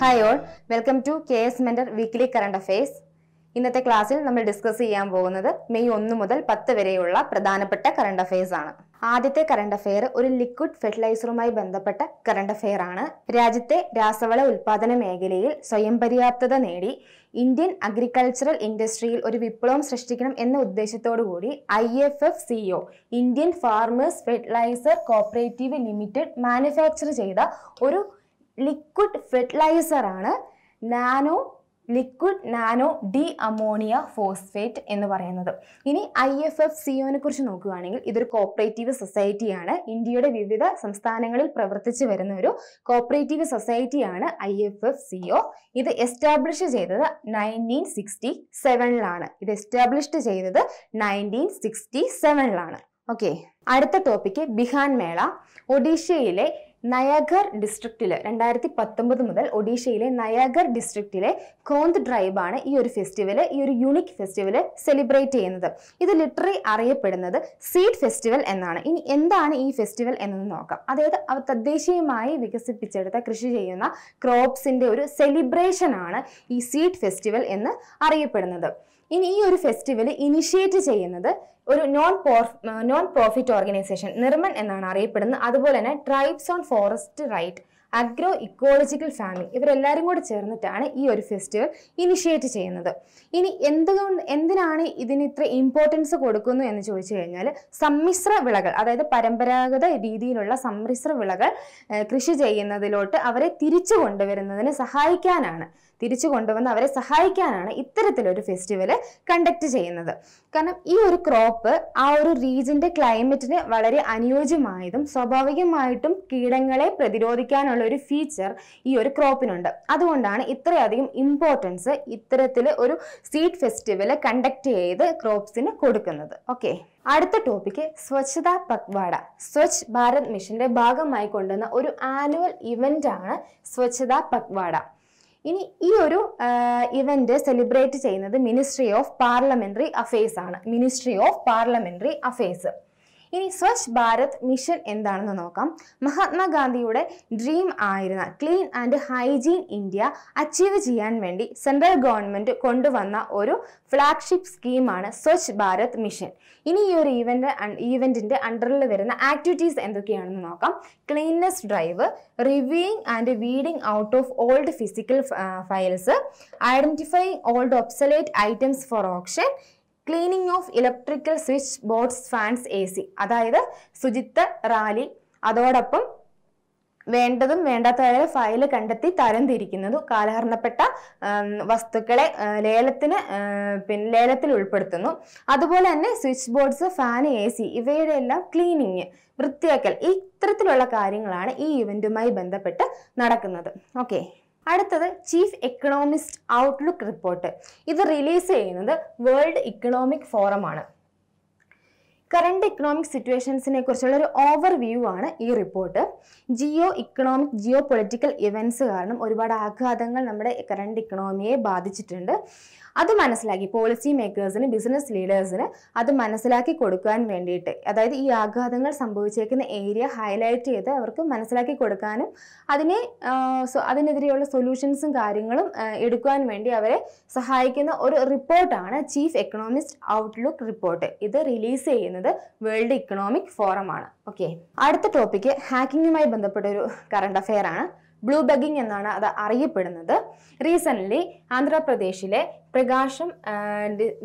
Hi all welcome to K S mentor weekly current affairs ഇന്നത്തെ ക്ലാസ്സിൽ നമ്മൾ discuss ചെയ്യാൻ പോകുന്നത് മെയ് ഒന്ന് മുതൽ പത്ത് വരെയുള്ള പ്രധാനപ്പെട്ട കറണ്ട് അഫയേഴ്സ് ആണ്. ആദ്യത്തെ കറണ്ട് അഫെയർ ഒരു ലിക്വിഡ് ഫെർട്ടിലൈസറുമായി ബന്ധപ്പെട്ട കറണ്ട് അഫെയർ ആണ്. രാജ്യത്തെ രാസവള ഉൽപാദന മേഖലയിൽ സ്വയം പര്യാപ്തത നേടി ഇന്ത്യൻ അഗ്രികൾച്ചറൽ ഇൻഡസ്ട്രിയിൽ ഒരു വിപ്ലവം സൃഷ്ടിക്കണം എന്ന ഉദ്ദേശത്തോടു കൂടി I F F CO Indian farmers fertiliser cooperative limited manufacture ചെയ്ത ഒരു ലിക്വിഡ് ഫെർട്ടിലൈസർ ആണ്. Nano liquid nano di ammonia phosphate എന്ന് പറയുന്നത്. ഇനി ഐ എഫ് എഫ് സിഒനെ കുറിച്ച് നോക്കുകയാണെങ്കിൽ ഇതൊരു കോപ്പറേറ്റീവ് സൊസൈറ്റിയാണ് ഇന്ത്യയുടെ വിവിധ സംസ്ഥാനങ്ങളിൽ പ്രവർത്തിച്ചു വരുന്ന ഒരു കോപ്പറേറ്റീവ് സൊസൈറ്റിയാണ് ഐ എഫ് എഫ് സിഒ ഇത് എസ്റ്റാബ്ലിഷ് ചെയ്തത് നയന്റീൻ സിക്സ്റ്റി സെവനിലാണ് ഇത് എസ്റ്റാബ്ലിഷ്ഡ് ചെയ്തത് നയന്റീൻ സിക്സ്റ്റി സെവനിലാണ് ഓക്കെ അടുത്ത ടോപ്പിക്ക് ബിഹാൻ മേള. ഒഡീഷയിലെ നയഗർ ഡിസ്ട്രിക്റ്റിലെ രണ്ടായിരത്തി പത്തൊമ്പത് മുതൽ ഒഡീഷയിലെ നയഗർ ഡിസ്ട്രിക്റ്റിലെ കോന്ത് ഡ്രൈബാണ് ഈ ഒരു ഫെസ്റ്റിവൽ ഈ ഒരു യുണിക് ഫെസ്റ്റിവൽ സെലിബ്രേറ്റ് ചെയ്യുന്നത്. ഇത് ലിറ്റററി അറിയപ്പെടുന്നത് സീഡ് ഫെസ്റ്റിവൽ എന്നാണ്. ഇനി എന്താണ് ഈ ഫെസ്റ്റിവൽ എന്ന് നോക്കാം. അതായത് അവ തദ്ദേശീയമായി വികസിപ്പിച്ചെടുത്ത കൃഷി ചെയ്യുന്ന ക്രോപ്സിന്റെ ഒരു സെലിബ്രേഷൻ ആണ് ഈ സീഡ് ഫെസ്റ്റിവൽ എന്ന് അറിയപ്പെടുന്നത്. ഇനി ഈ ഒരു ഫെസ്റ്റിവൽ ഇനിഷ്യേറ്റ് ചെയ്യുന്നത് ഒരു non non profit organisation Nirman എന്നാണ് അറിയപ്പെടുന്നത്. അതുപോലെ തന്നെ tribes on forest right agro ecological farming ഇവരെല്ലാവരും കൂടി ചേർന്നിട്ടാണ് ഈ ഒരു ഫെസ്റ്റിവൽ ഇനിഷ്യേറ്റ് ചെയ്യുന്നത്. ഇനി എന്തുകൊണ്ട് എന്തിനാണ് ഇതിന് ഇത്ര ഇമ്പോർട്ടൻസ് കൊടുക്കുന്നു എന്ന് ചോദിച്ചു കഴിഞ്ഞാൽ സമ്മിശ്ര വിളകൾ അതായത് പരമ്പരാഗത രീതിയിലുള്ള സമ്മിശ്ര വിളകൾ കൃഷി ചെയ്യുന്നതിലോട്ട് അവരെ തിരിച്ചു കൊണ്ടുവരുന്നതിന് സഹായിക്കാനാണ്. തിരിച്ചു കൊണ്ടുവന്ന് അവരെ സഹായിക്കാനാണ് ഇത്തരത്തിലൊരു ഫെസ്റ്റിവൽ കണ്ടക്ട് ചെയ്യുന്നത്. കാരണം ഈ ഒരു ക്രോപ്പ് ആ ഒരു റീജിയന്റെ ക്ലൈമറ്റിന് വളരെ അനുയോജ്യമായതും സ്വാഭാവികമായിട്ടും കീടങ്ങളെ പ്രതിരോധിക്കാനുള്ള ഒരു ഫീച്ചർ ഈ ഒരു ക്രോപ്പിനുണ്ട് അതുകൊണ്ടാണ് ഇത്രയധികം ഇമ്പോർട്ടൻസ് ഇത്തരത്തിൽ ഒരു സീഡ് ഫെസ്റ്റിവൽ കണ്ടക്ട് ചെയ്ത് ക്രോപ്സിന് കൊടുക്കുന്നത്. ഓക്കെ അടുത്ത ടോപ്പിക്ക് സ്വച്ഛത പക്വാഡ സ്വച്ഛ് ഭാരത് മിഷന്റെ ഭാഗമായി കൊണ്ടുവന്ന ഒരു ആനുവൽ ഇവന്റ് ആണ് സ്വച്ഛത പക്വാഡ ഇനി ഈ ഒരു ഇവന്റ് സെലിബ്രേറ്റ് ചെയ്യുന്നത് മിനിസ്ട്രി ഓഫ് പാർലമെന്ററി അഫയേഴ്സ് ആണ്. മിനിസ്ട്രി ഓഫ് പാർലമെന്ററി അഫയേഴ്സ് ഇനി സ്വച്ഛ് ഭാരത് മിഷൻ എന്താണെന്ന് നോക്കാം. മഹാത്മാഗാന്ധിയുടെ ഡ്രീം ആയിരുന്ന clean and hygiene India achieve ചെയ്യാൻ വേണ്ടി സെൻട്രൽ ഗവൺമെന്റ് കൊണ്ടുവന്ന ഒരു ഫ്ലാഗ്ഷിപ്പ് സ്കീമാണ് സ്വച്ഛ് ഭാരത് മിഷൻ ഇനി ഈ ഒരു ഈവന്റ് ഈവന്റിന്റെ അണ്ടറിൽ വരുന്ന ആക്ടിവിറ്റീസ് എന്തൊക്കെയാണെന്ന് നോക്കാം. Cleanliness drive reviewing and weeding out of old physical files identify old obsolete items for auction cleaning of electrical switch boards fans A C അതായത് ശുചിത്വ റാലി. അതോടൊപ്പം വേണ്ടതും വേണ്ടാത്തതായ ഫയൽ കണ്ടെത്തി തരംതിരിക്കുന്നത്. കാലഹരണപ്പെട്ട വസ്തുക്കളെ ലേലത്തിന് പിന്നെ ലേലത്തിൽ ഉൾപ്പെടുത്തുന്നു. അതുപോലെ തന്നെ switch boards fan A C ഇവയുടെ എല്ലാം ക്ലീനിങ് വൃത്തിയാക്കൽ ഇത്തരത്തിലുള്ള കാര്യങ്ങളാണ് ഈ ഇവന്റുമായി ബന്ധപ്പെട്ട് നടക്കുന്നത്. ഓക്കെ അടുത്തത് ചീഫ് എക്കണോമിസ്റ്റ് ഔട്ട്ലുക്ക് റിപ്പോർട്ട് ഇത് റിലീസ് ചെയ്യുന്നത് വേൾഡ് ഇക്കണോമിക് ഫോറം ആണ്. കറണ്ട് ഇക്കണോമിക് സിറ്റുവേഷൻസിനെ കുറിച്ചുള്ള ഒരു ഓവർ വ്യൂ ആണ് ഈ report Jio economic geo political events കാരണം ഒരുപാട് ആഘാതങ്ങൾ നമ്മുടെ കറണ്ട് ഇക്കണോമിയെ ബാധിച്ചിട്ടുണ്ട്. അത് മനസ്സിലാക്കി പോളിസി മേക്കേഴ്സിന് ബിസിനസ് ലീഡേഴ്സിന് അത് മനസ്സിലാക്കി കൊടുക്കാൻ വേണ്ടിയിട്ട്. അതായത് ഈ ആഘാതങ്ങൾ സംഭവിച്ചേക്കുന്ന ഏരിയ ഹൈലൈറ്റ് ചെയ്ത് അവർക്ക് മനസ്സിലാക്കി കൊടുക്കാനും അതിനെ അതിനെതിരെയുള്ള സൊല്യൂഷൻസും കാര്യങ്ങളും എടുക്കുവാൻ വേണ്ടി അവരെ സഹായിക്കുന്ന ഒരു റിപ്പോർട്ടാണ് ചീഫ് എക്കണോമിസ്റ്റ് ഔട്ട്ലുക്ക് റിപ്പോർട്ട് ഇത് റിലീസ് ചെയ്യുന്നത് വേൾഡ് ഇക്കണോമിക് ആണ്. ഓക്കെ അടുത്ത ടോപ്പിക്ക് ഹാക്കിങ്ങുമായി ബന്ധപ്പെട്ട ഒരു കറണ്ട് അഫെയർ ആണ്. ബ്ലൂ ബഗിംഗ് എന്നാണ് അത് അറിയപ്പെടുന്നത്. റീസെന്റ്ലി ആന്ധ്രാപ്രദേശിലെ പ്രകാശം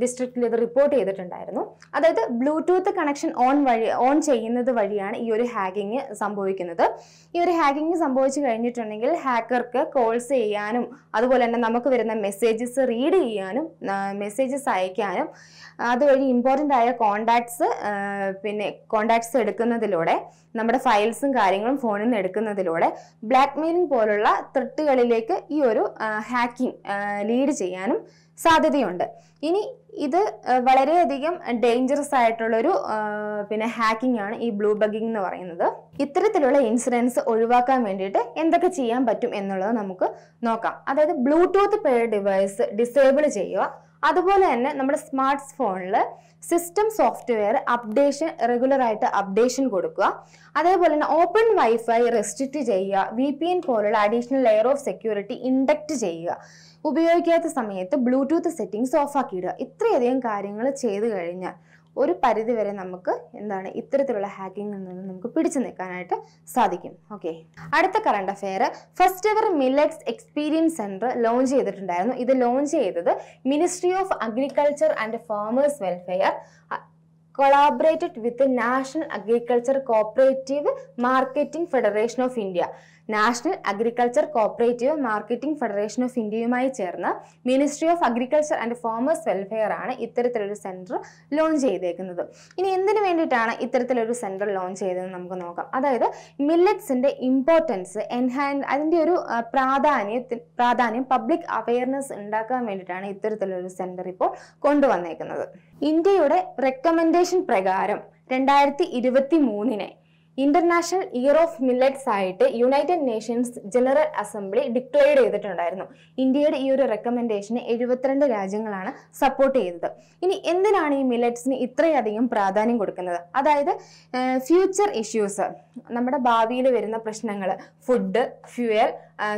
ഡിസ്ട്രിക്റ്റിൽ ഇത് റിപ്പോർട്ട് ചെയ്തിട്ടുണ്ടായിരുന്നു. അതായത് ബ്ലൂടൂത്ത് കണക്ഷൻ ഓൺ വഴി ഓൺ ചെയ്യുന്നത് വഴിയാണ് ഈ ഒരു ഹാക്കിങ് സംഭവിക്കുന്നത്. ഈ ഒരു ഹാക്കിങ് സംഭവിച്ചു കഴിഞ്ഞിട്ടുണ്ടെങ്കിൽ ഹാക്കർക്ക് കോൾസ് ചെയ്യാനും അതുപോലെ തന്നെ നമുക്ക് വരുന്ന മെസ്സേജസ് റീഡ് ചെയ്യാനും മെസ്സേജസ് അയക്കാനും അതുവഴി ഇമ്പോർട്ടന്റ് ആയ കോണ്ടാക്ട്സ് പിന്നെ കോണ്ടാക്ട്സ് എടുക്കുന്നതിലൂടെ നമ്മുടെ ഫയൽസും കാര്യങ്ങളും ഫോണിൽ നിന്ന് എടുക്കുന്നതിലൂടെ ബ്ലാക്ക് മെയിലിംഗ് പോലുള്ള ത്രെട്ടുകളിലേക്ക് ഈ ഒരു ഹാക്കിംഗ് ലീഡ് ചെയ്യാനും സാധ്യതയുണ്ട്. ഇനി ഇത് വളരെയധികം ഡേഞ്ചറസ് ആയിട്ടുള്ളൊരു പിന്നെ ഹാക്കിംഗ് ആണ് ഈ ബ്ലൂ ബഗിംഗ് എന്ന് പറയുന്നത്. ഇത്തരത്തിലുള്ള ഇൻസിഡൻസ് ഒഴിവാക്കാൻ വേണ്ടിയിട്ട് എന്തൊക്കെ ചെയ്യാൻ പറ്റും എന്നുള്ളത് നമുക്ക് നോക്കാം. അതായത് ബ്ലൂടൂത്ത് പേ ഡിവൈസ് ഡിസേബിൾ ചെയ്യുക. അതുപോലെ തന്നെ നമ്മുടെ സ്മാർട്ട് ഫോണിൽ സിസ്റ്റം സോഫ്റ്റ്വെയർ അപ്ഡേഷൻ റെഗുലർ ആയിട്ട് അപ്ഡേഷൻ കൊടുക്കുക. അതേപോലെ തന്നെ ഓപ്പൺ വൈഫൈ റെസ്ട്രിക്റ്റ് ചെയ്യുക. വി പി എൻ പോലുള്ള additional layer of security induct ചെയ്യുക. ഉപയോഗിക്കാത്ത സമയത്ത് ബ്ലൂടൂത്ത് സെറ്റിംഗ്സ് ഓഫാക്കിയിടുക ഇത്രയധികം കാര്യങ്ങൾ ചെയ്തു കഴിഞ്ഞാൽ ഒരു പരിധിവരെ നമുക്ക് എന്താണ് ഇത്തരത്തിലുള്ള ഹാക്കിങ്ങിൽ നിന്ന് നമുക്ക് പിടിച്ചു നിൽക്കാനായിട്ട് സാധിക്കും. ഓക്കെ അടുത്ത current affair first ever millets experience centre launch ചെയ്തിട്ടുണ്ടായിരുന്നു. ഇത് ലോഞ്ച് ചെയ്തത് Ministry of Agriculture and Farmers Welfare collaborated with National Agriculture Cooperative Marketing Federation of India National Agriculture Cooperative Marketing Federation of ഇന്ത്യയുമായി ചേർന്ന് Ministry of Agriculture and Farmers Welfare ആണ് ഇത്തരത്തിലൊരു centre launch ചെയ്തേക്കുന്നത്. ഇനി എന്തിനു വേണ്ടിയിട്ടാണ് ഇത്തരത്തിലൊരു സെന്റർ ലോഞ്ച് ചെയ്തതെന്ന് നമുക്ക് നോക്കാം. അതായത് മില്ലറ്റ്സിന്റെ ഇമ്പോർട്ടൻസ് എൻഹാൻ അതിന്റെ ഒരു പ്രാധാന്യത്തിന് പ്രാധാന്യം പബ്ലിക് അവയർനെസ് ഉണ്ടാക്കാൻ വേണ്ടിയിട്ടാണ് ഇത്തരത്തിലൊരു സെന്റർ ഇപ്പോൾ കൊണ്ടുവന്നേക്കുന്നത്. ഇന്ത്യയുടെ റെക്കമെൻഡേഷൻ പ്രകാരം രണ്ടായിരത്തി ഇരുപത്തി മൂന്നിനെ ഇന്റർനാഷണൽ ഇയർ ഓഫ് മില്ലറ്റ്സ് ആയിട്ട് United Nations General Assembly declare ചെയ്തിട്ടുണ്ടായിരുന്നു. ഇന്ത്യയുടെ ഈ ഒരു റെക്കമെൻഡേഷന് എഴുപത്തിരണ്ട് രാജ്യങ്ങളാണ് സപ്പോർട്ട് ചെയ്തത്. ഇനി എന്തിനാണ് ഈ മില്ലറ്റ്സിന് ഇത്രയധികം പ്രാധാന്യം കൊടുക്കുന്നത്? അതായത് ഫ്യൂച്ചർ ഇഷ്യൂസ് നമ്മുടെ ഭാവിയിൽ വരുന്ന പ്രശ്നങ്ങൾ food fuel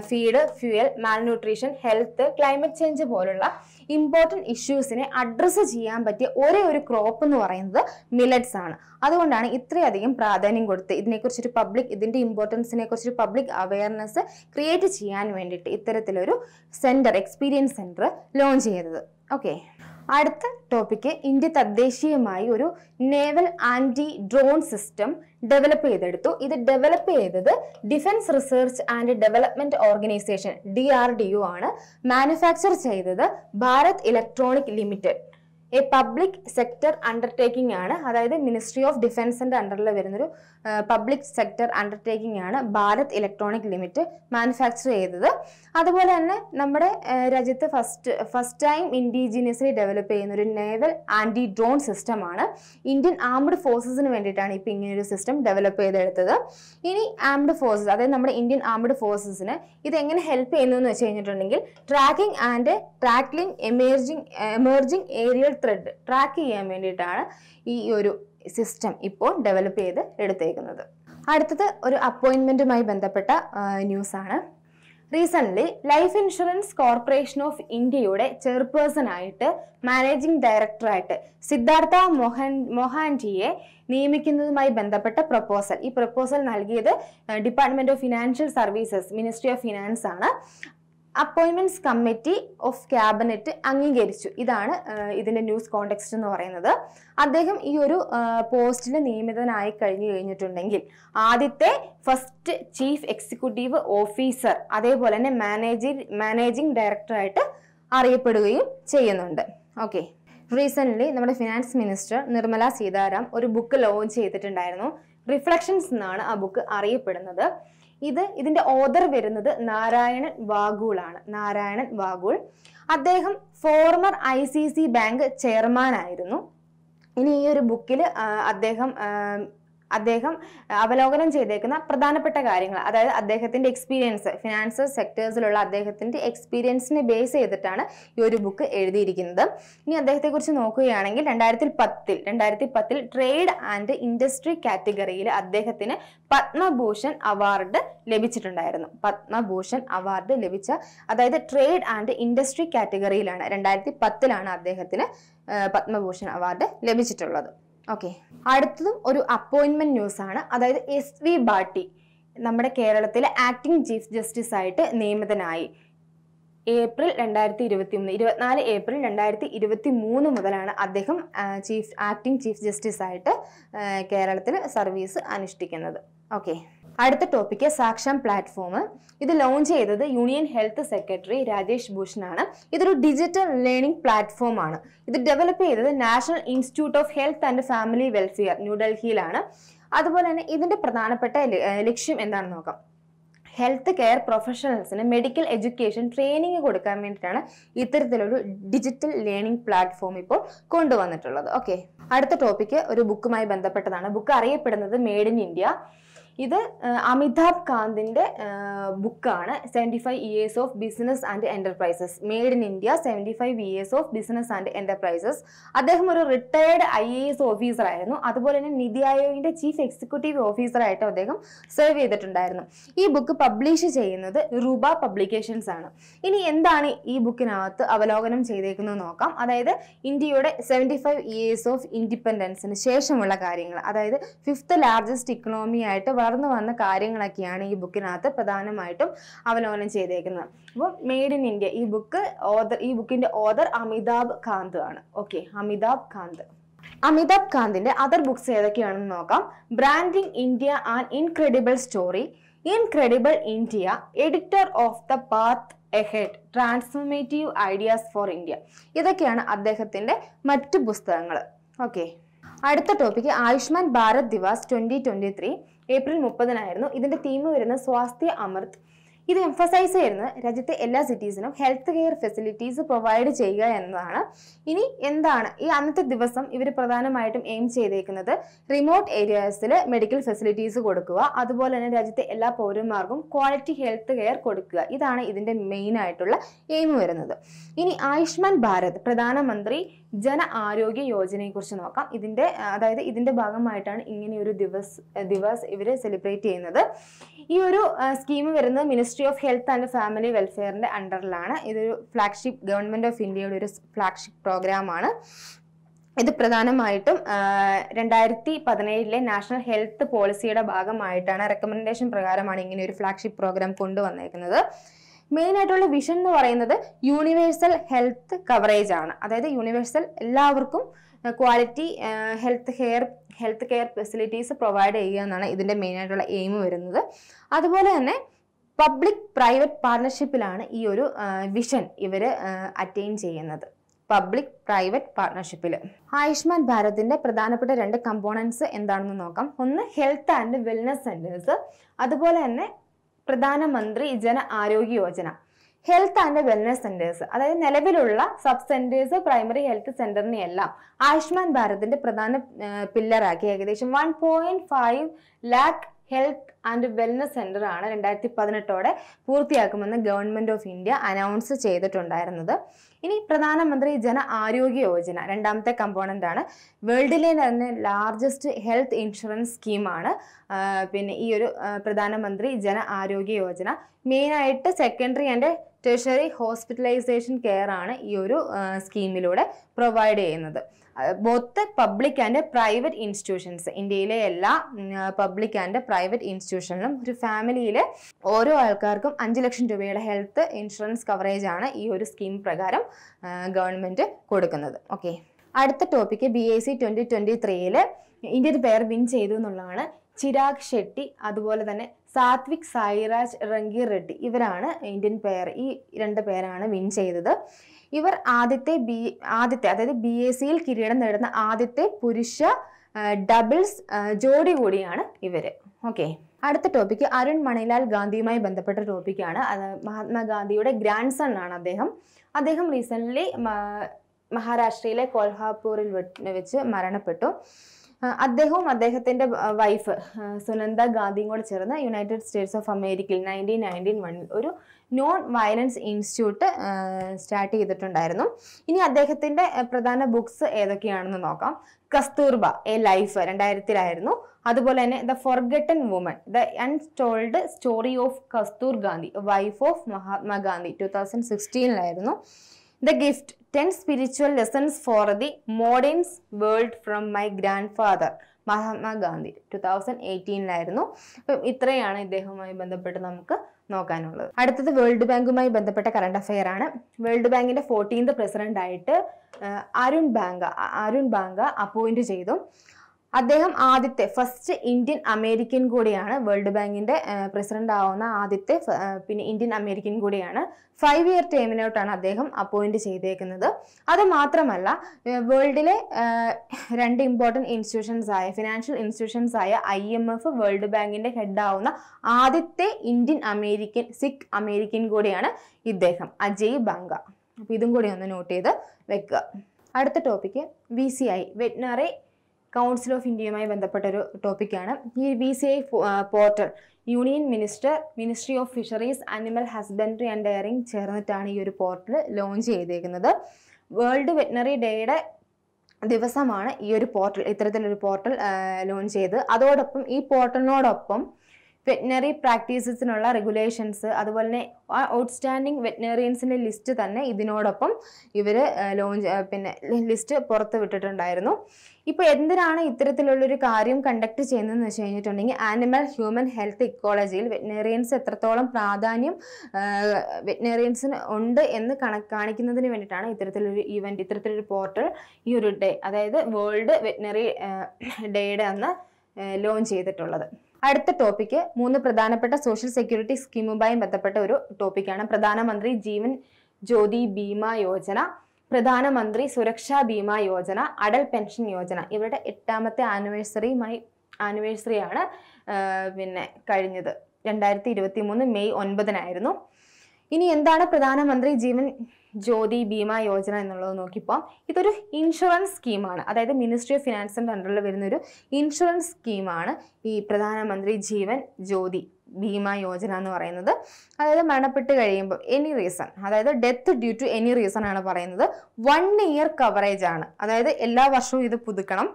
feed fuel malnutrition health climate change പോലുള്ള ഇമ്പോർട്ടന്റ് ഇഷ്യൂസിനെ അഡ്രസ്സ് ചെയ്യാൻ പറ്റിയ ഒരേ ഒരു ക്രോപ്പ് എന്ന് പറയുന്നത് മിലറ്റ്സ് ആണ്. അതുകൊണ്ടാണ് ഇത്രയധികം പ്രാധാന്യം കൊടുത്ത് ഇതിനെക്കുറിച്ചൊരു പബ്ലിക് ഇതിന്റെ ഇമ്പോർട്ടൻസിനെ കുറിച്ചൊരു പബ്ലിക് അവയർനെസ് ക്രിയേറ്റ് ചെയ്യാൻ വേണ്ടിയിട്ട് ഇത്തരത്തിലൊരു സെന്റർ എക്സ്പീരിയൻസ് സെന്റർ ലോഞ്ച് ചെയ്തത്. ഓക്കെ അടുത്ത ടോപ്പിക്ക് ഇന്ത്യ തദ്ദേശീയമായി ഒരു naval anti drone system develop ചെയ്തെടുത്തു. ഇത് ഡെവലപ്പ് ചെയ്തത് Defence Research and Development Organisation D ആണ്. മാനുഫാക്ചർ ചെയ്തത് Bharat Electronic Limited a public sector undertaking ആണ്. അതായത് മിനിസ്ട്രി ഓഫ് ഡിഫൻസിന്റെ അണ്ടറിൽ വരുന്നൊരു പബ്ലിക് സെക്ടർ അണ്ടർടേക്കിംഗ് ആണ് ഭാരത് ഇലക്ട്രോണിക് ലിമിറ്റ് മാനുഫാക്ചർ ചെയ്തത്. അതുപോലെ തന്നെ നമ്മുടെ രാജ്യത്ത് first first time indigenously develop ചെയ്യുന്ന ഒരു നേവൽ ആന്റി ഡ്രോൺ സിസ്റ്റം ആണ് ഇന്ത്യൻ ആംഡ് ഫോഴ്സസിന് വേണ്ടിയിട്ടാണ് ഇപ്പോൾ ഇങ്ങനെ ഒരു സിസ്റ്റം ഡെവലപ്പ് ചെയ്തെടുത്തത്. ഇനി ആംഡ് ഫോഴ്സസ് അതായത് നമ്മുടെ ഇന്ത്യൻ ആംഡ് ഫോഴ്സസിന് ഇത് എങ്ങനെ ഹെൽപ്പ് ചെയ്യുന്നു എന്ന് വെച്ച് കഴിഞ്ഞിട്ടുണ്ടെങ്കിൽ tracking and tackling emerging emerging aerial threat track ചെയ്യാൻ വേണ്ടിയിട്ടാണ് ഈ ഒരു സിസ്റ്റം ഇപ്പോൾ ഡെവലപ്പ് ചെയ്ത് എടുത്തേക്കുന്നത്. അടുത്തത് ഒരു അപ്പോയിന്റ്മെന്റുമായി ബന്ധപ്പെട്ട ന്യൂസ് ആണ്. Recent life insurance corporation of ഇന്ത്യയുടെ ചെയർപേഴ്സൺ ആയിട്ട് മാനേജിംഗ് ഡയറക്ടറായിട്ട് സിദ്ധാർത്ഥ മോഹൻ മൊഹാൻജിയെ നിയമിക്കുന്നതുമായി ബന്ധപ്പെട്ട പ്രപ്പോസൽ ഈ പ്രപ്പോസൽ നൽകിയത് Department of Financial Services Ministry of Finance ആണ്. അപ്പോയിന്റ്മെന്റ്സ് കമ്മിറ്റി ഓഫ് ക്യാബിനറ്റ് അംഗീകരിച്ചു. ഇതാണ് ഇതിന്റെ ന്യൂസ് കോണ്ടെക്സ്റ്റ് എന്ന് പറയുന്നത്. അദ്ദേഹം ഈ ഒരു പോസ്റ്റിൽ നിയമിതനായി കഴിഞ്ഞു കഴിഞ്ഞിട്ടുണ്ടെങ്കിൽ ആദ്യത്തെ ഫസ്റ്റ് ചീഫ് എക്സിക്യൂട്ടീവ് ഓഫീസർ അതേപോലെ തന്നെ മാനേജിംഗ് മാനേജിംഗ് ഡയറക്ടറായിട്ട് അറിയപ്പെടുകയും ചെയ്യുന്നുണ്ട്. ഓക്കെ റീസെന്റ് നമ്മുടെ ഫിനാൻസ് മിനിസ്റ്റർ നിർമ്മല സീതാരാം ഒരു ബുക്ക് ലോഞ്ച് ചെയ്തിട്ടുണ്ടായിരുന്നു. റിഫ്ലക്ഷൻസ് എന്നാണ് ആ ബുക്ക് അറിയപ്പെടുന്നത്. ഇത് ഇതിന്റെ ഓദർ വരുന്നത് നാരായണൻ വാഗൂൾ ആണ് നാരായണൻ വാഗൂൾ. അദ്ദേഹം former I C C bank chairman ആയിരുന്നു. ഇനി ഈ ഒരു ബുക്കിൽ അദ്ദേഹം അദ്ദേഹം അവലോകനം ചെയ്തേക്കുന്ന പ്രധാനപ്പെട്ട കാര്യങ്ങൾ. അതായത് അദ്ദേഹത്തിന്റെ എക്സ്പീരിയൻസ് ഫിനാൻഷ്യൽ സെക്ടേഴ്സിലുള്ള അദ്ദേഹത്തിന്റെ എക്സ്പീരിയൻസിനെ ബേസ് ചെയ്തിട്ടാണ് ഈ ഒരു ബുക്ക് എഴുതിയിരിക്കുന്നത്. ഇനി അദ്ദേഹത്തെക്കുറിച്ച് നോക്കുകയാണെങ്കിൽ രണ്ടായിരത്തി പത്തിൽ രണ്ടായിരത്തി പത്തിൽ ട്രേഡ് ആൻഡ് ഇൻഡസ്ട്രി കാറ്റഗറിയിൽ അദ്ദേഹത്തിന് പത്മഭൂഷൺ അവാർഡ് ലഭിച്ചിട്ടുണ്ടായിരുന്നു. പത്മഭൂഷൺ അവാർഡ് ലഭിച്ച അതായത് ട്രേഡ് ആൻഡ് ഇൻഡസ്ട്രി കാറ്റഗറിയിലാണ് രണ്ടായിരത്തി പത്തിലാണ് അദ്ദേഹത്തിന് പത്മഭൂഷൺ അവാർഡ് ലഭിച്ചിട്ടുള്ളത്. ഓക്കെ അടുത്തതും ഒരു അപ്പോയിൻമെന്റ് ന്യൂസ് ആണ്. അതായത് എസ് വി ബാട്ടി നമ്മുടെ കേരളത്തിലെ ആക്ടിംഗ് ചീഫ് ജസ്റ്റിസ് ആയിട്ട് നിയമിതനായി. ഏപ്രിൽ രണ്ടായിരത്തി ഇരുപത്തി മൂന്ന് ഇരുപത്തിനാല് ഏപ്രിൽ രണ്ടായിരത്തി ഇരുപത്തി മൂന്ന് മുതലാണ് അദ്ദേഹം ചീഫ് ആക്ടിംഗ് ചീഫ് ജസ്റ്റിസ് ആയിട്ട് കേരളത്തിൽ സർവീസ് അനുഷ്ഠിക്കുന്നത്. ഓക്കെ അടുത്ത ടോപ്പിക്ക് സാക്ഷം പ്ലാറ്റ്ഫോം ഇത് ലോഞ്ച് ചെയ്തത് യൂണിയൻ ഹെൽത്ത് സെക്രട്ടറി രാജേഷ് ഭൂഷണാണ്. ഇതൊരു ഡിജിറ്റൽ ലേണിംഗ് പ്ലാറ്റ്ഫോം ആണ്. ഇത് ഡെവലപ്പ് ചെയ്തത് National Institute of Health and Family Welfare ന്യൂഡൽഹിയിലാണ് അതുപോലെ തന്നെ ഇതിന്റെ പ്രധാനപ്പെട്ട ലക്ഷ്യം എന്താണെന്ന് നോക്കാം. ഹെൽത്ത് കെയർ പ്രൊഫഷണൽസിന് മെഡിക്കൽ എഡ്യൂക്കേഷൻ ട്രെയിനിങ് കൊടുക്കാൻ വേണ്ടിയിട്ടാണ് ഇത്തരത്തിലൊരു ഡിജിറ്റൽ ലേണിംഗ് പ്ലാറ്റ്ഫോം ഇപ്പോൾ കൊണ്ടുവന്നിട്ടുള്ളത്. ഓക്കെ അടുത്ത ടോപ്പിക്ക് ഒരു ബുക്കുമായി ബന്ധപ്പെട്ടതാണ്. ബുക്ക് അറിയപ്പെടുന്നത് മെയ്ഡ് ഇൻ ഇന്ത്യ ഇത് അമിതാഭ് കാന്തിന്റെ ബുക്കാണ് seventy five years of business and enterprises made in India seventy five years of business and enterprises അദ്ദേഹം ഒരു റിട്ടയർഡ് ഐ എ എസ് ഓഫീസറായിരുന്നു അതുപോലെ തന്നെ നിതി ആയോഗിന്റെ ചീഫ് എക്സിക്യൂട്ടീവ് ഓഫീസറായിട്ടും അദ്ദേഹം സെർവ് ചെയ്തിട്ടുണ്ടായിരുന്നു. ഈ ബുക്ക് പബ്ലിഷ് ചെയ്യുന്നത് റുബ പബ്ലിക്കേഷൻസ് ആണ്. ഇനി എന്താണ് ഈ ബുക്കിനകത്ത് അവലോകനം ചെയ്തേക്കുന്നത് നോക്കാം. അതായത് ഇന്ത്യയുടെ സെവന്റി ഫൈവ് ഇയേഴ്സ് ഓഫ് ഇൻഡിപെൻഡൻസിന് ശേഷമുള്ള കാര്യങ്ങൾ. അതായത് ഫിഫ്ത്ത് ലാർജസ്റ്റ് ഇക്കണോമി ആയിട്ട് വളർന്നു വന്ന കാര്യങ്ങളൊക്കെയാണ് ഈ ബുക്കിനകത്ത് പ്രധാനമായിട്ടും അവലോകനം ചെയ്തേക്കുന്നത്. അപ്പോൾ മെയ്ഡ് ഇൻ ഇന്ത്യ ഈ ബുക്ക് ഓദർ ഈ ബുക്കിന്റെ ഓദർ അമിതാഭ് കാന്ത് ആണ്. ഓക്കെ അമിതാഭ് കാന്ത്. അമിതാഭ് കാന്തിന്റെ അതർ ബുക്സ് ഏതൊക്കെയാണെന്ന് നോക്കാം. Branding India and incredible story incredible India editor of the path ahead transformative ideas for India ഇതൊക്കെയാണ് അദ്ദേഹത്തിന്റെ മറ്റു പുസ്തകങ്ങൾ ഓക്കെ അടുത്ത topic Ayushman Bharat Diwas twenty twenty three April മുപ്പതിനായിരുന്നു. ഇതിന്റെ തീം വരുന്ന സ്വാസ്ഥ്യ അമൃത്. ഇത് എംഫസൈസ് ചെയ്യുന്നത് രാജ്യത്തെ എല്ലാ സിറ്റീസിനും ഹെൽത്ത് കെയർ ഫെസിലിറ്റീസ് പ്രൊവൈഡ് ചെയ്യുക എന്നതാണ്. ഇനി എന്താണ് ഈ അന്നത്തെ ദിവസം ഇവർ പ്രധാനമായിട്ടും എയിം ചെയ്തേക്കുന്നത്? റിമോട്ട് ഏരിയാസിൽ മെഡിക്കൽ ഫെസിലിറ്റീസ് കൊടുക്കുക. അതുപോലെ തന്നെ രാജ്യത്തെ എല്ലാ പൗരന്മാർക്കും ക്വാളിറ്റി ഹെൽത്ത് കെയർ കൊടുക്കുക. ഇതാണ് ഇതിന്റെ മെയിൻ ആയിട്ടുള്ള എയിം വരുന്നത്. ഇനി ആയുഷ്മാൻ ഭാരത് പ്രധാനമന്ത്രി ജന ആരോഗ്യ യോജനയെക്കുറിച്ച് നോക്കാം. ഇതിന്റെ അതായത് ഇതിന്റെ ഭാഗമായിട്ടാണ് ഇങ്ങനെ ഒരു ദിവസ് ദിവസ് ഇവർ സെലിബ്രേറ്റ് ചെയ്യുന്നത്. ഈ ഒരു സ്കീം വരുന്നത് Ministry of Health and Family വെൽഫെയറിന്റെ അണ്ടറിലാണ് ഇതൊരു ഫ്ലാഗ്ഷിപ്പ് ഗവൺമെന്റ് ഓഫ് ഇന്ത്യയുടെ ഒരു ഫ്ലാഗ്ഷിപ്പ് പ്രോഗ്രാമാണ് ഇത് പ്രധാനമായിട്ടും രണ്ടായിരത്തി പതിനേഴിലെ നാഷണൽ ഹെൽത്ത് പോളിസിയുടെ ഭാഗമായിട്ടാണ് റെക്കമെൻഡേഷൻ പ്രകാരമാണ് ഇങ്ങനെ ഒരു ഫ്ലാഗ്ഷിപ്പ് പ്രോഗ്രാം കൊണ്ടുവന്നേക്കുന്നത്. മെയിൻ ആയിട്ടുള്ള വിഷൻ എന്ന് പറയുന്നത് യൂണിവേഴ്സൽ ഹെൽത്ത് കവറേജ് ആണ്. അതായത് യൂണിവേഴ്സൽ എല്ലാവർക്കും quality health care health care facilities provide ചെയ്യുക എന്നാണ് ഇതിന്റെ മെയിൻ ആയിട്ടുള്ള എയിം വരുന്നത്. അതുപോലെ തന്നെ പബ്ലിക് പ്രൈവറ്റ് പാർട്ണർഷിപ്പിലാണ് ഈ ഒരു വിഷൻ ഇവർ അറ്റൈൻ ചെയ്യുന്നത്. പബ്ലിക് പ്രൈവറ്റ് പാർട്ണർഷിപ്പിൽ ആയുഷ്മാൻ ഭാരതിന്റെ പ്രധാനപ്പെട്ട രണ്ട് കമ്പോണൻസ് എന്താണെന്ന് നോക്കാം. ഒന്ന് ഹെൽത്ത് ആൻഡ് വെൽനസ് സെന്റേഴ്സ് അതുപോലെ തന്നെ Pradhan Mantri Jan Arogya Yojana. Health and wellness centres അതായത് നിലവിലുള്ള സബ് സെന്റേഴ്സ് പ്രൈമറി ഹെൽത്ത് സെന്ററിനെ എല്ലാം ആയുഷ്മാൻ ഭാരതിന്റെ പ്രധാന പില്ലറാക്കി. ഏകദേശം one point five lakh health and wellness centre ആണ് രണ്ടായിരത്തി പതിനെട്ടോടെ പൂർത്തിയാക്കുമെന്ന് ഗവൺമെന്റ് ഓഫ് ഇന്ത്യ അനൗൺസ് ചെയ്തിട്ടുണ്ടായിരുന്നത്. ഇനി പ്രധാനമന്ത്രി ജന ആരോഗ്യ യോജന രണ്ടാമത്തെ കമ്പോണന്റ് ആണ്. വേൾഡിലെ തന്നെ ലാർജസ്റ്റ് ഹെൽത്ത് ഇൻഷുറൻസ് സ്കീമാണ് പിന്നെ ഈ ഒരു പ്രധാനമന്ത്രി ജന ആരോഗ്യ യോജന. മെയിനായിട്ട് secondary and tertiary hospitalisation care ആണ് ഈ ഒരു സ്കീമിലൂടെ പ്രൊവൈഡ് ചെയ്യുന്നത്. Both public and private institutions ഇന്ത്യയിലെ എല്ലാ പബ്ലിക് ആൻഡ് പ്രൈവറ്റ് ഇൻസ്റ്റിറ്റ്യൂഷനിലും ഒരു ഫാമിലിയിൽ ഓരോ ആൾക്കാർക്കും അഞ്ച് ലക്ഷം രൂപയുടെ ഹെൽത്ത് ഇൻഷുറൻസ് കവറേജ് ആണ് ഈ ഒരു സ്കീം പ്രകാരം ഗവൺമെന്റ് കൊടുക്കുന്നത്. ഓക്കെ അടുത്ത topic B A C twenty twenty ത്രീയിൽ ഇന്ത്യൻ പേർ വിൻ ചെയ്തു എന്നുള്ളതാണ്. ചിരാഗ് ഷെട്ടി അതുപോലെ തന്നെ സാത്വിക് സായിരാജ് റംഗി റെഡ്ഡി ഇവരാണ് ഇന്ത്യൻ പേർ ഈ രണ്ട് പേരാണ് വിൻ ചെയ്തത്. ഇവർ ആദ്യത്തെ ബി ആദ്യത്തെ അതായത് ബി എസ് സിയിൽ കിരീടം നേടുന്ന ആദ്യത്തെ പുരുഷ ഡബിൾസ് ജോഡി കൂടിയാണ് ഇവർ. ഓക്കെ അടുത്ത ടോപ്പിക്ക് അരുൺ മണിലാൽ ഗാന്ധിയുമായി ബന്ധപ്പെട്ട ടോപ്പിക്കാണ് മഹാത്മാഗാന്ധിയുടെ ഗ്രാൻഡ് സൺ ആണ് അദ്ദേഹം. അദ്ദേഹം റീസെന്റ്ലി മഹാരാഷ്ട്രയിലെ കൊൽഹാപൂരിൽ വെച്ച് മരണപ്പെട്ടു. അദ്ദേഹവും അദ്ദേഹത്തിന്റെ വൈഫ് സുനന്ദ ഗാന്ധിയും കൂടെ ചേർന്ന് യുണൈറ്റഡ് സ്റ്റേറ്റ്സ് ഓഫ് അമേരിക്കയിൽ നയന്റീൻ നയന്റീൻ വണ്ണിൽ ഒരു നോൺ വയലൻസ് ഇൻസ്റ്റിറ്റ്യൂട്ട് സ്റ്റാർട്ട് ചെയ്തിട്ടുണ്ടായിരുന്നു. ഇനി അദ്ദേഹത്തിന്റെ പ്രധാന ബുക്സ് ഏതൊക്കെയാണെന്ന് നോക്കാം. കസ്തൂർബ എ ലൈഫ് രണ്ടായിരത്തിലായിരുന്നു. അതുപോലെ തന്നെ the forgotten woman the untold story of Kastur Gandhi wife of Mahatma Gandhi two thousand സിക്സ്റ്റീനിലായിരുന്നു the gift ten spiritual lessons for the moderns world from my grandfather Mahatma Gandhi two thousand എയ്റ്റീനിലായിരുന്നു അപ്പം ഇത്രയാണ് ഇദ്ദേഹവുമായി ബന്ധപ്പെട്ട് നമുക്ക് നോക്കാനുള്ളത്. അടുത്തത് world ബാങ്കുമായി ബന്ധപ്പെട്ട current affair ആണ്. World ബാങ്കിന്റെ fourteenth president ആയിട്ട് അരുൺ ബാങ്ക അരുൺ ബാങ്ക അപ്പോയിന്റ് ചെയ്തു. അദ്ദേഹം ആദ്യത്തെ ഫസ്റ്റ് ഇന്ത്യൻ അമേരിക്കൻ കൂടിയാണ് വേൾഡ് ബാങ്കിന്റെ പ്രസിഡന്റ് ആവുന്ന ആദ്യത്തെ പിന്നെ ഇന്ത്യൻ അമേരിക്കൻ കൂടിയാണ്. ഫൈവ് ഇയർ ടേമിനോട്ടാണ് അദ്ദേഹം അപ്പോയിന്റ് ചെയ്തേക്കുന്നത്. അത് മാത്രമല്ല വേൾഡിലെ രണ്ട് ഇമ്പോർട്ടന്റ് ഇൻസ്റ്റിറ്റ്യൂഷൻസ് ആയ ഫിനാൻഷ്യൽ ഇൻസ്റ്റിറ്റ്യൂഷൻസ് ആയ ഐ എം എഫ് വേൾഡ് ബാങ്കിന്റെ ഹെഡ് ആവുന്ന ആദ്യത്തെ ഇന്ത്യൻ അമേരിക്കൻ സിഖ് അമേരിക്കൻ കൂടിയാണ് ഇദ്ദേഹം അജയ് ബാങ്ക അപ്പൊ ഇതും കൂടി ഒന്ന് നോട്ട് ചെയ്ത് വെക്കുക. അടുത്ത topic V C I veterinary council of ഇന്ത്യയുമായി ബന്ധപ്പെട്ട ഒരു ടോപ്പിക്കാണ് ഈ V C I portal union minister ministry of fisheries animal husbandry and dairying ചേർന്നിട്ടാണ് ഈ ഒരു പോർട്ടൽ ലോഞ്ച് ചെയ്തേക്കുന്നത്. വേൾഡ് വെറ്റിനറി ഡേയുടെ ദിവസമാണ് ഈ ഒരു പോർട്ടൽ ഇത്തരത്തിലൊരു പോർട്ടൽ ലോഞ്ച് ചെയ്ത് അതോടൊപ്പം ഈ പോർട്ടലിനോടൊപ്പം വെറ്റിനറി പ്രാക്ടീസസിനുള്ള റെഗുലേഷൻസ് അതുപോലെ തന്നെ ഔട്ട്സ്റ്റാൻഡിങ് വെറ്റിനറിയൻസിന്റെ ലിസ്റ്റ് തന്നെ ഇതിനോടൊപ്പം ഇവർ ലോഞ്ച് പിന്നെ ലിസ്റ്റ് പുറത്ത് വിട്ടിട്ടുണ്ടായിരുന്നു. ഇപ്പോൾ എന്തിനാണ് ഇത്തരത്തിലുള്ളൊരു കാര്യം കണ്ടക്ട് ചെയ്യുന്നതെന്ന് വെച്ച് കഴിഞ്ഞിട്ടുണ്ടെങ്കിൽ ആനിമൽ ഹ്യൂമൻ ഹെൽത്ത് ഇക്കോളജിയിൽ വെറ്റിനറിയൻസ് എത്രത്തോളം പ്രാധാന്യം വെറ്റിനറിയൻസിന് ഉണ്ട് എന്ന് കണ കാണിക്കുന്നതിന് വേണ്ടിയിട്ടാണ് ഇത്തരത്തിലൊരു ഈവന്റ് ഇത്തരത്തിലൊരു പോർട്ടൽ ഈ ഒരു ഡേ അതായത് വേൾഡ് വെറ്റിനറി ഡേയുടെ അന്ന് ലോഞ്ച് ചെയ്തിട്ടുള്ളത്. അടുത്ത ടോപ്പിക്ക് മൂന്ന് പ്രധാനപ്പെട്ട സോഷ്യൽ സെക്യൂരിറ്റി സ്കീമുമായി ബന്ധപ്പെട്ട ഒരു ടോപ്പിക്കാണ് പ്രധാനമന്ത്രി ജീവൻ ജ്യോതി ബീമ യോജന പ്രധാനമന്ത്രി സുരക്ഷാ ബീമ യോജന അടൽ പെൻഷൻ യോജന. ഇവരുടെ എട്ടാമത്തെ ആനിവേഴ്സറിയുമായി ആനിവേഴ്സറിയാണ് പിന്നെ കഴിഞ്ഞത്. രണ്ടായിരത്തി ഇരുപത്തി മൂന്ന് മെയ് ഒൻപതിനായിരുന്നു. ഇനി എന്താണ് പ്രധാനമന്ത്രി ജീവൻ ജ്യോതി ബീമ യോജന എന്നുള്ളത് നോക്കിപ്പോൾ ഇതൊരു ഇൻഷുറൻസ് സ്കീമാണ് അതായത് മിനിസ്ട്രി ഓഫ് ഫിനാൻസിന്റെ അണ്ടറിൽ വരുന്ന ഒരു ഇൻഷുറൻസ് സ്കീമാണ് ഈ പ്രധാനമന്ത്രി ജീവൻ ജ്യോതി ബീമ യോജന എന്ന് പറയുന്നത്. അതായത് മരണപ്പെട്ട് കഴിയുമ്പോൾ എനി റീസൺ അതായത് death due to any reason ആണ് പറയുന്നത്. വൺ ഇയർ കവറേജ് ആണ്. അതായത് എല്ലാ വർഷവും ഇത് പുതുക്കണം.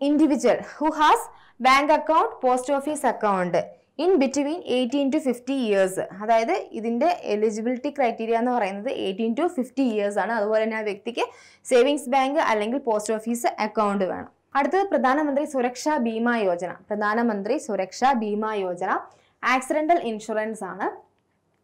Individual who has bank account post office account in between eighteen to fifty years അതായത് ഇതിന്റെ എലിജിബിലിറ്റി ക്രൈറ്റീരിയ എന്ന് പറയുന്നത് എയ്റ്റീൻ ടു ഫിഫ്റ്റി ഇയേഴ്സ് ആണ്. അതുപോലെ തന്നെ ആ വ്യക്തിക്ക് സേവിങ്സ് ബാങ്ക് അല്ലെങ്കിൽ പോസ്റ്റ് ഓഫീസ് അക്കൗണ്ട് വേണം. അടുത്തത് പ്രധാനമന്ത്രി സുരക്ഷാ ബീമാ യോജന. പ്രധാനമന്ത്രി സുരക്ഷാ ബീമാ യോജന. ആക്സിഡന്റൽ ഇൻഷുറൻസ് ആണ്.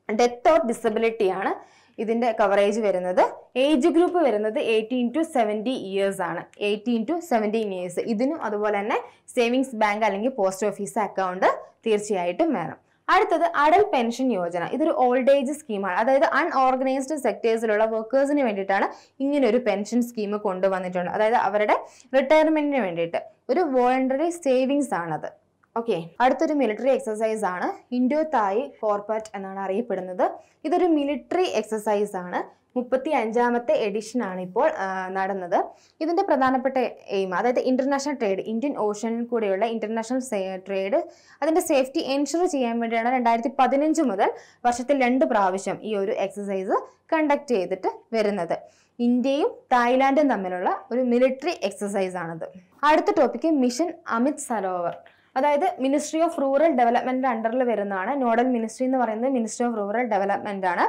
ഡെത്ത് ഓർ ഡിസബിലിറ്റി ആണ്. ഇതിന്റെ കവറേജ് വരുന്നത് ഏജ് ഗ്രൂപ്പ് വരുന്നത് എയ്റ്റീൻ ടു സെവന്റി ഇയേഴ്സ് ആണ്. എയ്റ്റീൻ ടു സെവന്റീൻ ഇയേഴ്സ് ഇതിനും അതുപോലെ തന്നെ സേവിങ്സ് ബാങ്ക് അല്ലെങ്കിൽ പോസ്റ്റ് ഓഫീസ് അക്കൗണ്ട് തീർച്ചയായിട്ടും വേണം. അടുത്തത് അടൽ പെൻഷൻ യോജന. ഇതൊരു ഓൾഡ് ഏജ് സ്കീമാണ് അതായത് അൺഓർഗനൈസ്ഡ് സെക്ടേഴ്സിലുള്ള വർക്കേഴ്സിന് വേണ്ടിയിട്ടാണ് ഇങ്ങനെ ഒരു പെൻഷൻ സ്കീം കൊണ്ടുവന്നിട്ടുള്ളത് അതായത് അവരുടെ റിട്ടയർമെന്റിന് വേണ്ടിയിട്ട്. ഒരു വോളണ്ടറി സേവിങ്സ് ആണത്. ഓക്കെ അടുത്തൊരു മിലിറ്ററി എക്സസൈസ് ആണ്. ഇൻഡോ തായ് കോർപ്പറ്റ് എന്നാണ് അറിയപ്പെടുന്നത്. ഇതൊരു മിലിറ്ററി എക്സസൈസ് ആണ്. മുപ്പത്തി അഞ്ചാമത്തെ എഡിഷൻ ആണ് ഇപ്പോൾ നടന്നത്. ഇതിന്റെ പ്രധാനപ്പെട്ട എയിം അതായത് ഇന്റർനാഷണൽ ട്രേഡ് ഇന്ത്യൻ ഓഷ്യൻ കൂടെയുള്ള ഇന്റർനാഷണൽ ട്രേഡ് അതിന്റെ സേഫ്റ്റി എൻഷുർ ചെയ്യാൻ വേണ്ടിയാണ് രണ്ടായിരത്തി പതിനഞ്ച് മുതൽ വർഷത്തിൽ രണ്ട് പ്രാവശ്യം ഈ ഒരു എക്സസൈസ് കണ്ടക്ട് ചെയ്തിട്ട് വരുന്നത്. ഇന്ത്യയും തായ്ലാൻഡും തമ്മിലുള്ള ഒരു മിലിറ്ററി എക്സസൈസ് ആണത്. അടുത്ത ടോപ്പിക്ക് മിഷൻ അമിത് സരോവർ. അതായത് മിനിസ്ട്രി ഓഫ് റൂറൽ ഡെവലപ്മെന്റ് അണ്ടറിൽ വരുന്നതാണ്. നോഡൽ മിനിസ്ട്രി എന്ന് പറയുന്നത് മിനിസ്ട്രി ഓഫ് റൂറൽ ഡെവലപ്മെന്റ് ആണ്.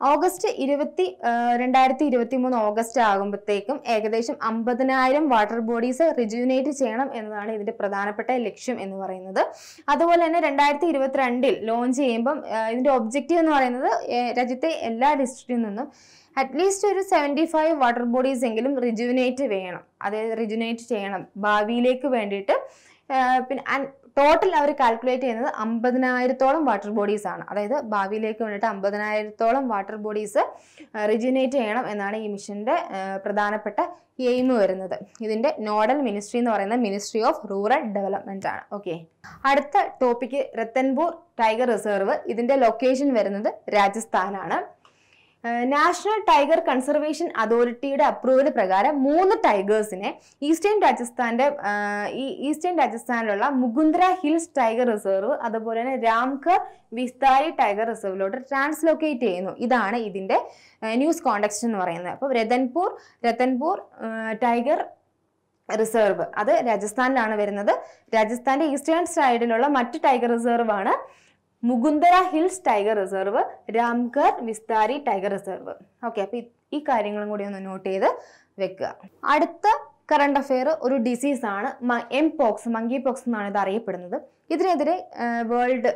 ഓഗസ്റ്റ് ഇരുപത്തി രണ്ടായിരത്തി ഇരുപത്തി മൂന്ന് ഓഗസ്റ്റ് ആകുമ്പോഴത്തേക്കും ഏകദേശം അമ്പതിനായിരം വാട്ടർ ബോഡീസ് റിജുവിനേറ്റ് ചെയ്യണം എന്നതാണ് ഇതിന്റെ പ്രധാനപ്പെട്ട ലക്ഷ്യം എന്ന് പറയുന്നത്. അതുപോലെ തന്നെ രണ്ടായിരത്തി ഇരുപത്തിരണ്ടിൽ ലോഞ്ച് ചെയ്യുമ്പം ഇതിന്റെ ഒബ്ജക്റ്റീവ് എന്ന് പറയുന്നത് രാജ്യത്തെ എല്ലാ ഡിസ്ട്രിക്റ്റിൽ നിന്നും അറ്റ്ലീസ്റ്റ് ഒരു സെവന്റി ഫൈവ് വാട്ടർ ബോഡീസ് എങ്കിലും റിജുവിനേറ്റ് വേണം. അതായത് റിജുവിനേറ്റ് ചെയ്യണം. ഭാവിയിലേക്ക് വേണ്ടിയിട്ട് പിന്നെ ടോട്ടൽ അവർ കാൽക്കുലേറ്റ് ചെയ്യുന്നത് അമ്പതിനായിരത്തോളം വാട്ടർ ബോഡീസ് ആണ്. അതായത് ഭാവിയിലേക്ക് വേണ്ടിയിട്ട് അമ്പതിനായിരത്തോളം വാട്ടർ ബോഡീസ് റിജിനേറ്റ് ചെയ്യണം എന്നാണ് ഈ മിഷന്റെ പ്രധാനപ്പെട്ട എയിം വരുന്നത്. ഇതിന്റെ നോഡൽ മിനിസ്ട്രി എന്ന് പറയുന്നത് മിനിസ്ട്രി ഓഫ് റൂറൽ ഡെവലപ്മെന്റ് ആണ്. ഓക്കെ അടുത്ത ടോപ്പിക്ക് രത്തൻപൂർ ടൈഗർ റിസർവ് ഇതിന്റെ ലൊക്കേഷൻ വരുന്നത് രാജസ്ഥാനാണ്. നാഷണൽ ടൈഗർ കൺസർവേഷൻ അതോറിറ്റിയുടെ അപ്രൂവൽ പ്രകാരം മൂന്ന് ടൈഗേഴ്സിനെ ഈസ്റ്റേൺ രാജസ്ഥാന്റെ ഈ ഈസ്റ്റേൺ രാജസ്ഥാനിലുള്ള മുകുന്ദ്ര ഹിൽസ് ടൈഗർ റിസർവ് അതുപോലെ തന്നെ രാംഘർ വിസ്താരി ടൈഗർ റിസർവിലോട്ട് ട്രാൻസ്ലോക്കേറ്റ് ചെയ്യുന്നു. ഇതാണ് ഇതിന്റെ ന്യൂസ് കോണ്ടക്സ്റ്റ് എന്ന് പറയുന്നത്. അപ്പോൾ രതൻപൂർ രതൻപൂർ ടൈഗർ റിസർവ് അത് രാജസ്ഥാനിലാണ് വരുന്നത്. രാജസ്ഥാന്റെ ഈസ്റ്റേൺ സൈഡിലുള്ള മറ്റ് ടൈഗർ റിസർവ് ആണ്. Mukundra hills tiger reserve Ramgarh Vishdhari tiger reserve. Okay അപ്പൊ ഈ കാര്യങ്ങളും കൂടി ഒന്ന് നോട്ട് ചെയ്ത് വെക്കുക. അടുത്ത കറണ്ട് അഫെയർ ഒരു ഡിസീസ് ആണ്. എം പോക്സ് മങ്കി പോക്സ് എന്നാണ് ഇത് അറിയപ്പെടുന്നത്. ഇതിനെതിരെ World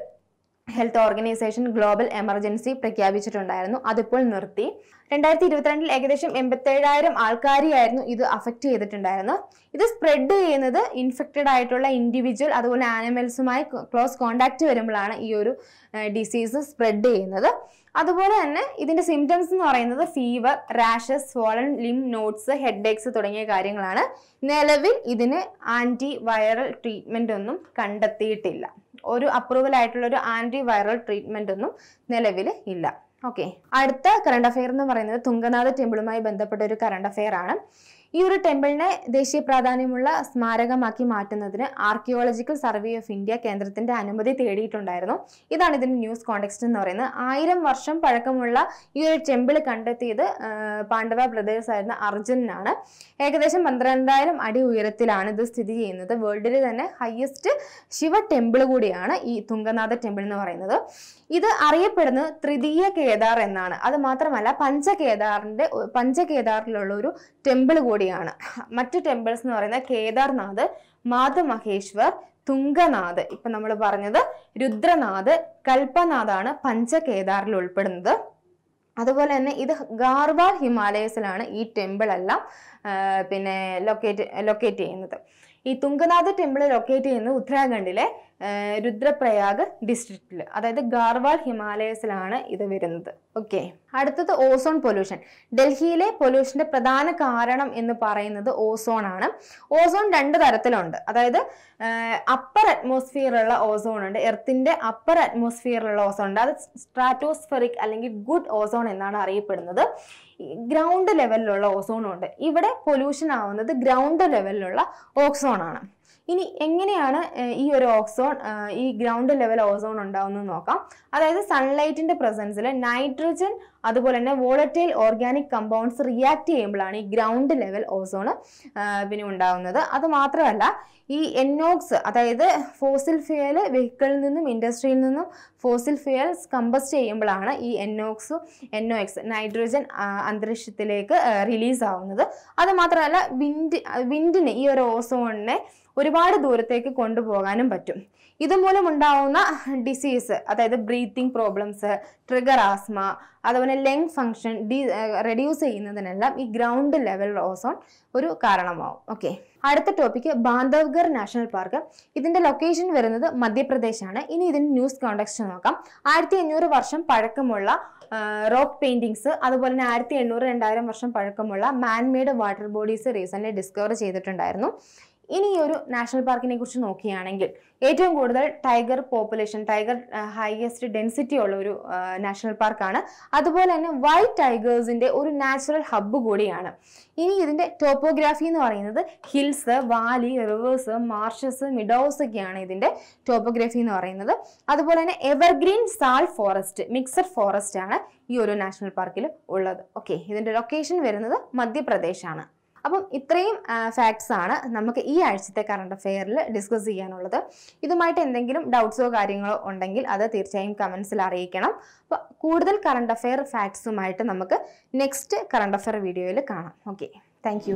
Health Organization global emergency പ്രഖ്യാപിച്ചിട്ടുണ്ടായിരുന്നു. അതിപ്പോൾ നിർത്തി. രണ്ടായിരത്തി ഇരുപത്തിരണ്ടിൽ ഏകദേശം എൺപത്തേഴായിരം ആൾക്കാരെയായിരുന്നു ഇത് അഫക്റ്റ് ചെയ്തിട്ടുണ്ടായിരുന്നു ഇത് സ്പ്രെഡ് ചെയ്യുന്നത് ഇൻഫെക്റ്റഡ് ആയിട്ടുള്ള ഇൻഡിവിജ്വൽ അതുപോലെ ആനിമൽസുമായി ക്ലോസ് കോണ്ടാക്ട് വരുമ്പോഴാണ് ഈ ഒരു ഡിസീസ് സ്പ്രെഡ് ചെയ്യുന്നത്. അതുപോലെ തന്നെ ഇതിന്റെ സിംറ്റംസ് എന്ന് പറയുന്നത് fever rashes swollen lymph nodes head aches തുടങ്ങിയ കാര്യങ്ങളാണ്. നിലവിൽ ഇതിന് ആന്റി വൈറൽ ട്രീറ്റ്മെന്റ് ഒന്നും കണ്ടെത്തിയിട്ടില്ല. ഒരു അപ്രൂവൽ ആയിട്ടുള്ള ഒരു ആന്റി വൈറൽ ട്രീറ്റ്മെന്റ് ഒന്നും നിലവിൽ ഇല്ല. ഓക്കെ അടുത്ത കറണ്ട് അഫെയർ എന്ന് പറയുന്നത് തുങ്കനാഥ ടെമ്പിളുമായി ബന്ധപ്പെട്ട ഒരു കറണ്ട് അഫെയർ ആണ്. ഈ ഒരു ടെമ്പിളിനെ ദേശീയ പ്രാധാന്യമുള്ള സ്മാരകമാക്കി മാറ്റുന്നതിന് ആർക്കിയോളജിക്കൽ സർവേ ഓഫ് ഇന്ത്യ കേന്ദ്രത്തിന്റെ അനുമതി തേടിയിട്ടുണ്ടായിരുന്നു. ഇതാണ് ഇതിന്റെ ന്യൂസ് കോണ്ടെക്സ്റ്റ് എന്ന് പറയുന്നത്. ആയിരം വർഷം പഴക്കമുള്ള ഈ ഒരു ടെമ്പിൾ കണ്ടെത്തിയത് പാണ്ഡവ ബ്രദേഴ്സ് ആയിരുന്ന അർജുനാണ് ഏകദേശം പന്ത്രണ്ടായിരം അടി ഉയരത്തിലാണ് ഇത് സ്ഥിതി ചെയ്യുന്നത്. വേൾഡിലെ തന്നെ ഹയസ്റ്റ് ശിവ ടെമ്പിൾ കൂടിയാണ് ഈ തുങ്കനാഥ ടെമ്പിൾ എന്ന് പറയുന്നത്. ഇത് അറിയപ്പെടുന്നത് തൃതീയ കേദാർ എന്നാണ്. അത് മാത്രമല്ല പഞ്ചകേദാറിന്റെ പഞ്ചകേദാറിലുള്ള ഒരു ടെമ്പിൾ കൂടിയാണ്. മറ്റു ടെമ്പിൾസ് എന്ന് പറയുന്നത് കേദാർനാഥ് മാധമഹേശ്വർ തുംഗനാഥ്. ഇപ്പൊ നമ്മൾ പറഞ്ഞത് രുദ്രനാഥ് കൽപ്പനാഥാണ് പഞ്ചകേദാറിൽ ഉൾപ്പെടുന്നത്. അതുപോലെ തന്നെ ഇത് ഗാർവാൾ ഹിമാലയസിലാണ് ഈ ടെമ്പിൾ എല്ലാം പിന്നെ ലൊക്കേറ്റ് ലൊക്കേറ്റ് ചെയ്യുന്നത്. ഈ തുങ്കനാഥ ടെമ്പിൾ ലൊക്കേറ്റ് ചെയ്യുന്നത് ഉത്തരാഖണ്ഡിലെ രുദ്രപ്രയാഗ് ഡിസ്ട്രിക്റ്റിൽ അതായത് ഗാർവാൾ ഹിമാലയസിലാണ് ഇത് വരുന്നത്. ഓക്കെ അടുത്തത് ഓസോൺ പൊല്യൂഷൻ ഡൽഹിയിലെ പൊല്യൂഷന്റെ പ്രധാന കാരണം എന്ന് പറയുന്നത് ഓസോൺ ആണ്. ഓസോൺ രണ്ട് തരത്തിലുണ്ട്. അതായത് അപ്പർ അറ്റ്മോസ്ഫിയറുള്ള ഓസോൺ ഉണ്ട്. എർത്തിന്റെ അപ്പർ അറ്റ്മോസ്ഫിയറിലുള്ള ഓസോൺ ഉണ്ട്. അത് സ്ട്രാറ്റോസ്ഫെറിക് അല്ലെങ്കിൽ ഗുഡ് ഓസോൺ എന്നാണ് അറിയപ്പെടുന്നത്. ഗ്രൗണ്ട് ലെവലിലുള്ള ഓസോൺ ഉണ്ട്. ഇവിടെ പൊല്യൂഷൻ ആവുന്നത് ഗ്രൗണ്ട് ലെവലിലുള്ള ഓക്സോൺ ആണ്. ഇനി എങ്ങനെയാണ് ഈ ഒരു ഓക്സോൺ ഈ ഗ്രൗണ്ട് ലെവൽ ഓസോൺ ഉണ്ടാവുന്നത് നോക്കാം. അതായത് സൺലൈറ്റിന്റെ പ്രസൻസിൽ നൈട്രജൻ അതുപോലെ തന്നെ വോളറ്റൈൽ ഓർഗാനിക് കമ്പൗണ്ട്സ് റിയാക്ട് ചെയ്യുമ്പോഴാണ് ഈ ഗ്രൗണ്ട് ലെവൽ ഓസോൺ പിന്നെ ഉണ്ടാകുന്നത് അത് മാത്രമല്ല ഈ എന്നോക്സ് അതായത് ഫോസിൽ ഫ്യൂയൽ വെഹിക്കിളിൽ നിന്നും ഇൻഡസ്ട്രിയിൽ നിന്നും ഫോസിൽ ഫ്യൂയൽസ് കമ്പസ്റ്റ് ചെയ്യുമ്പോഴാണ് ഈ എന്നോക്സ് എന്നോക്സ് നൈട്രജൻ അന്തരീക്ഷത്തിലേക്ക് റിലീസ് ആവുന്നത്. അത് മാത്രമല്ല വിൻഡ് വിൻഡിന് ഈ ഒരു ഓസോണിനെ ഒരുപാട് ദൂരത്തേക്ക് കൊണ്ടുപോകാനും പറ്റും. ഇതുമൂലം ഉണ്ടാവുന്ന ഡിസീസ് അതായത് ബ്രീത്തിങ് പ്രോബ്ലംസ് ട്രിഗർ ആസ്മ അതുപോലെ ലെങ് ഫങ്ഷൻ ഡി റെഡ്യൂസ് ചെയ്യുന്നതിനെല്ലാം ഈ ഗ്രൗണ്ട് ലെവൽ ഓസോൺ ഒരു കാരണമാവും. ഓക്കെ അടുത്ത ടോപ്പിക്ക് ബാന്ധവ്ഗർ നാഷണൽ പാർക്ക് ഇതിന്റെ ലൊക്കേഷൻ വരുന്നത് മധ്യപ്രദേശാണ്. ഇനി ഇതിന്റെ ന്യൂസ് കോണ്ടക്സ്റ്റ് നോക്കാം. ആയിരത്തി അഞ്ഞൂറ് വർഷം പഴക്കമുള്ള റോക്ക് പെയിന്റിങ്സ് അതുപോലെ തന്നെ ആയിരത്തി എണ്ണൂറ് രണ്ടായിരം വർഷം പഴക്കമുള്ള manmade water bodies recent discover ചെയ്തിട്ടുണ്ടായിരുന്നു. ഇനി ഒരു നാഷണൽ പാർക്കിനെ കുറിച്ച് നോക്കുകയാണെങ്കിൽ ഏറ്റവും കൂടുതൽ tiger population tiger highest density ഉള്ള ഒരു നാഷണൽ പാർക്കാണ്. അതുപോലെ തന്നെ വൈറ്റ് ടൈഗേഴ്സിന്റെ ഒരു നാച്ചുറൽ ഹബ്ബ് കൂടിയാണ്. ഇനി ഇതിന്റെ ടോപ്പോഗ്രാഫി എന്ന് പറയുന്നത് hills valley rivers marshes meadows ഒക്കെയാണ് ഇതിന്റെ ടോപ്പോഗ്രാഫി എന്ന് പറയുന്നത്. അതുപോലെ തന്നെ evergreen sal forest mixed forest ആണ് ഈ ഒരു നാഷണൽ പാർക്കിൽ ഉള്ളത്. ഓക്കെ ഇതിന്റെ ലൊക്കേഷൻ വരുന്നത് മധ്യപ്രദേശാണ്. അപ്പം ഇത്രയും ഫാക്ട്സ് ആണ് നമുക്ക് ഈ ആഴ്ചത്തെ കറണ്ട് അഫെയറിൽ ഡിസ്കസ് ചെയ്യാനുള്ളത്. ഇതുമായിട്ട് എന്തെങ്കിലും ഡൗട്ട്സോ കാര്യങ്ങളോ ഉണ്ടെങ്കിൽ അത് തീർച്ചയായും കമൻസിൽ അറിയിക്കണം. അപ്പോൾ കൂടുതൽ കറണ്ട് അഫെയർ ഫാക്ട്സുമായിട്ട് നമുക്ക് നെക്സ്റ്റ് കറണ്ട് അഫെയർ വീഡിയോയിൽ കാണാം. Okay thank